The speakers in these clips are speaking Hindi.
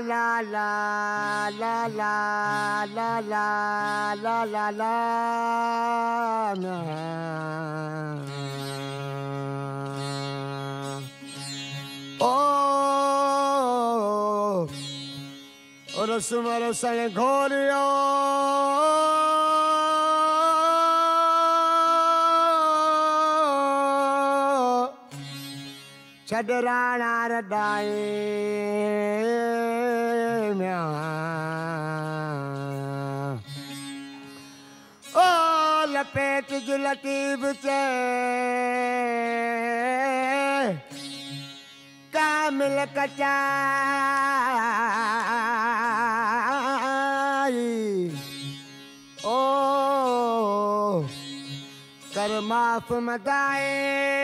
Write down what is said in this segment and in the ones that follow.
la la la la la la la la la na. Oh, orası var o senin koruyor. छडराणारदाये म्या ओ लपेट जुलतीब से कामिल कचाई ओ कर माफ़ मदाए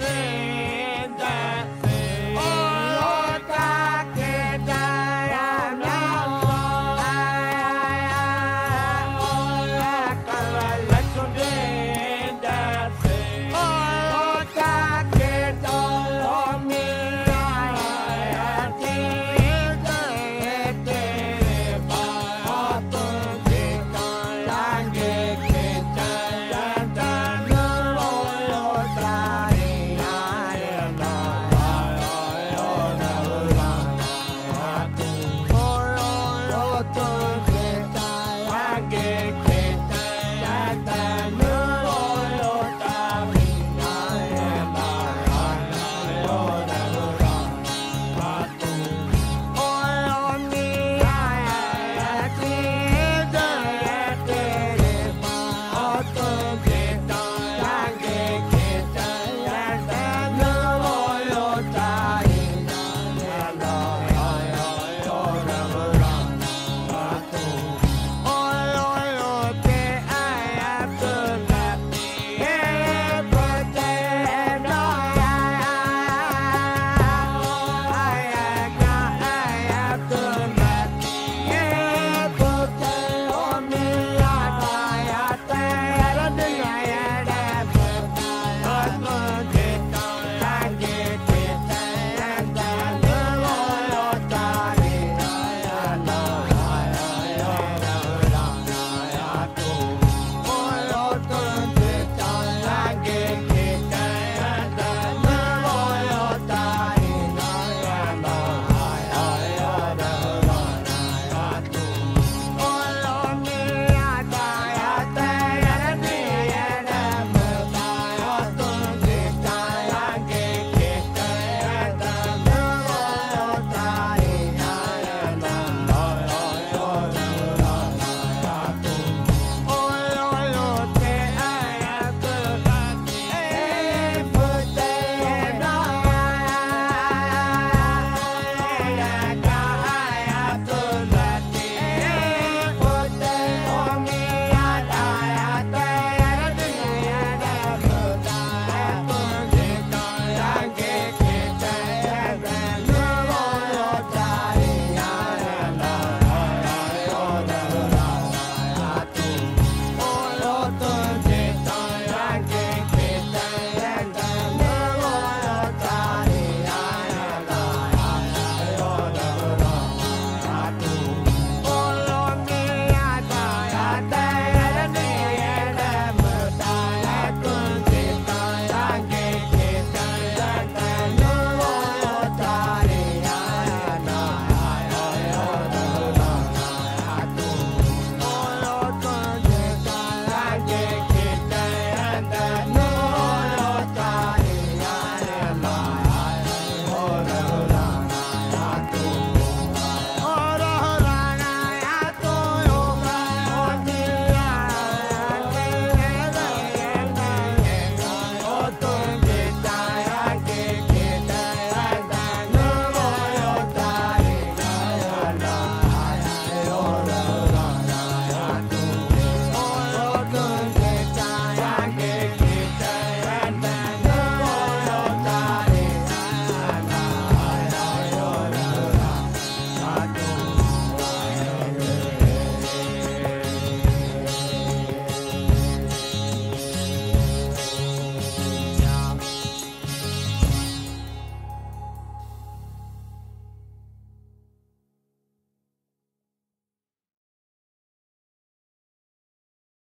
day.